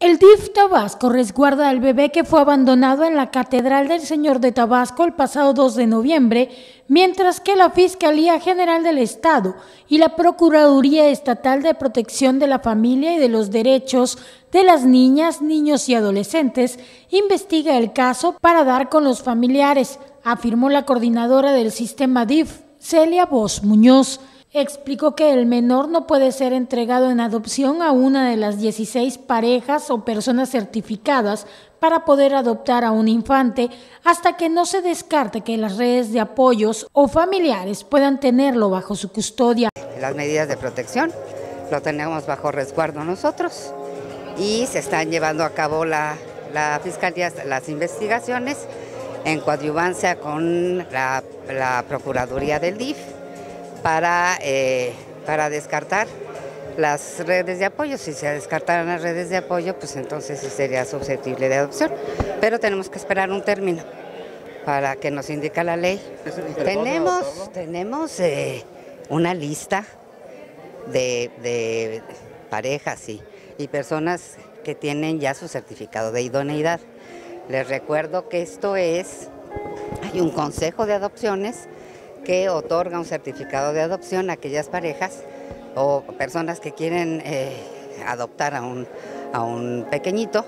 El DIF Tabasco resguarda al bebé que fue abandonado en la Catedral del Señor de Tabasco el pasado 2 de noviembre, mientras que la Fiscalía General del Estado y la Procuraduría Estatal de Protección de la Familia y de los Derechos de las Niñas, Niños y Adolescentes investiga el caso para dar con los familiares, afirmó la coordinadora del sistema DIF, Celia Vos Muñoz explicó que el menor no puede ser entregado en adopción a una de las 16 parejas o personas certificadas para poder adoptar a un infante hasta que no se descarte que las redes de apoyos o familiares puedan tenerlo bajo su custodia. Las medidas de protección lo tenemos bajo resguardo nosotros y se están llevando a cabo la, la Fiscalía, las investigaciones en coadyuvancia con la, la Procuraduría del DIF para, eh, para descartar las redes de apoyo. Si se descartaran las redes de apoyo, pues entonces sería susceptible de adopción. Pero tenemos que esperar un término para que nos indique la ley. Tenemos, tenemos eh, una lista de, parejas y, y personas que tienen ya su certificado de idoneidad. Les recuerdo que esto es, hay un consejo de adopciones que otorga un certificado de adopción a aquellas parejas o personas que quieren eh, adoptar a un, a un pequeñito,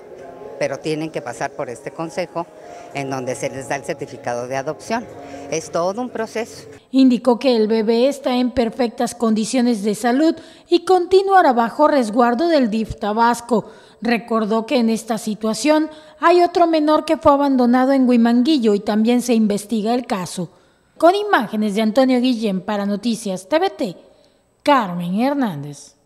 pero tienen que pasar por este consejo en donde se les da el certificado de adopción. Es todo un proceso. Indicó que el bebé está en perfectas condiciones de salud y continuará bajo resguardo del DIF Tabasco. Recordó que en esta situación hay otro menor que fue abandonado en Huimanguillo y también se investiga el caso. Con imágenes de Antonio Guillén para Noticias TVT, Carmen Hernández.